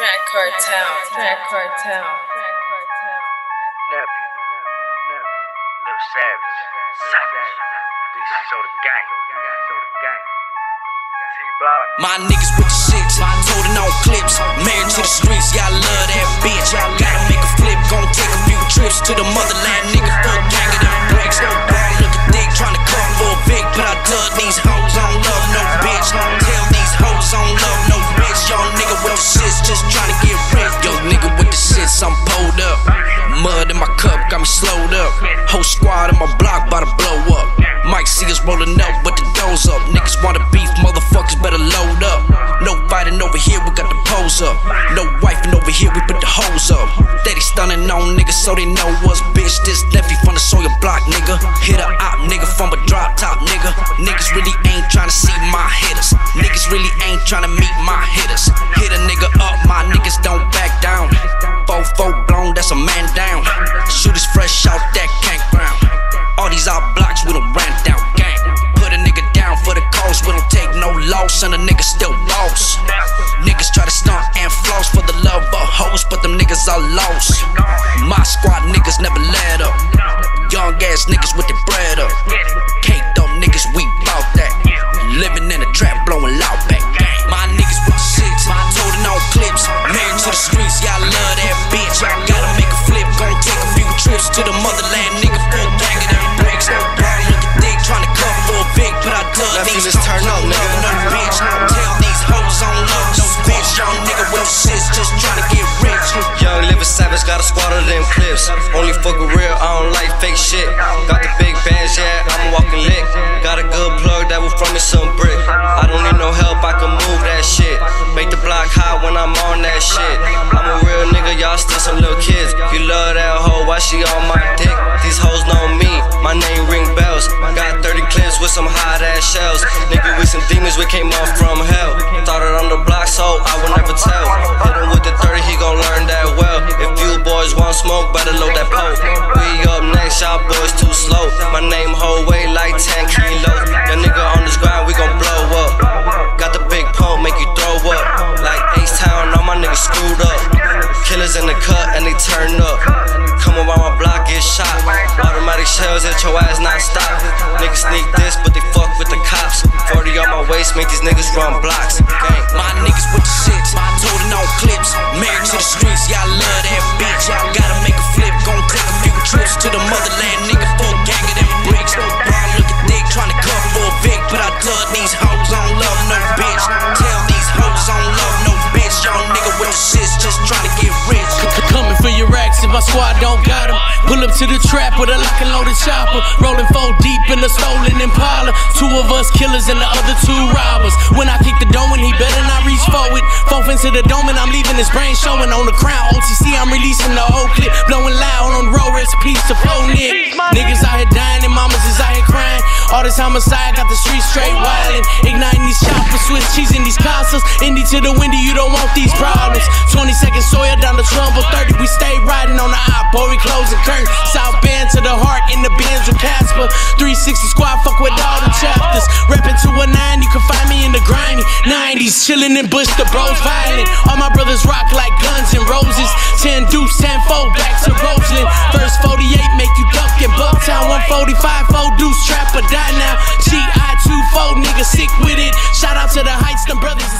Cartel, track cartel. Nephew, nephew, Lil Savage, Savage. This is so the gang, so the gang. My niggas with the six, holding on clips, married to the streets, y'all love that bitch. Gotta make a flip, gon' take a few trips to the motherland, got me slowed up. Whole squad on my block, bout to blow up. Mike see us rolling up, but the doors up. Niggas wanna beef, motherfuckers better load up. No fighting over here, we got the pose up. No wifing over here, we put the hoes up. Daddy stunning on niggas so they know us, bitch. This nephew from the Sawyer block, nigga. Hit a op, nigga, from a drop top, nigga. Niggas really ain't tryna see my hitters. Niggas really ain't tryna meet my hitters. No and a nigga still boss. Niggas try to stunt and floss for the love of hoes, but them niggas are lost. My squad niggas never let up. Young ass niggas with the bread up. Caked up niggas, we bout that. Living in a trap, blowing loud back. My niggas with the six, holding all clips. Married to the streets, y'all love that bitch. Y'all gotta make a flip, gon' take a few trips to the motherland, nigga. Full gang of them bricks. Ball looking thick, tryna come for a Vic, but I dug these let's turn up, on got a squad of them clips. Only fuck real, I don't like fake shit. Got the big bands, yeah, I'm walking lick. Got a good plug that will front me some brick. I don't need no help, I can move that shit. Make the block hot when I'm on that shit. I'm a real nigga, y'all still some little kids. You love that hoe, why she on my dick? These hoes know me, my name ring bells. Got 30 clips with some hot ass shells. Nigga, we some demons, we came up from hell. Started My name whole weight like 10 kilos. The nigga on this grind, we gon' blow up. Got the big pump, make you throw up. Like Ace Town, all my niggas screwed up. Killers in the cut and they turn up. Come around my block, get shot. Automatic shells hit your ass, not stop. Niggas sneak this, but they fuck with the cops. 40 on my waist, make these niggas run blocks. Gang. My my squad don't got 'em. Pull up to the trap with a lock and loaded chopper. Rolling four deep in the stolen Impala. Two of us killers and the other two robbers. When I kick the dome, and he better not reach forward. Fourth into the dome, and I'm leaving his brain showing on the crown. OTC, I'm releasing the whole clip. Blowing loud on the road, recipes to flow Nick. Niggas out here dying, and mamas is out here crying. All this homicide got the streets straight wildin'. Igniting these choppers, Swiss cheese in these consoles. Indy to the windy, you don't want these problems. 20 seconds, Sawyer down the Trumbull. 30, we stay riding on the op, boy, we closing curtain. South Bend to the heart in the bins with Casper. 360 squad, fuck with all the chapters. Reppin' to a nine, you can find me in the grimy 90s. Chillin' in Bush, the bros violent. All my brothers rock like guns and roses. 10 deuce, 10 fold, back to Roseland. First 48, make you duck in Bucktown. 145, 4 deuce, trap or die now. GI 2 4, nigga sick with it. Shout out to the Heights, them brothers.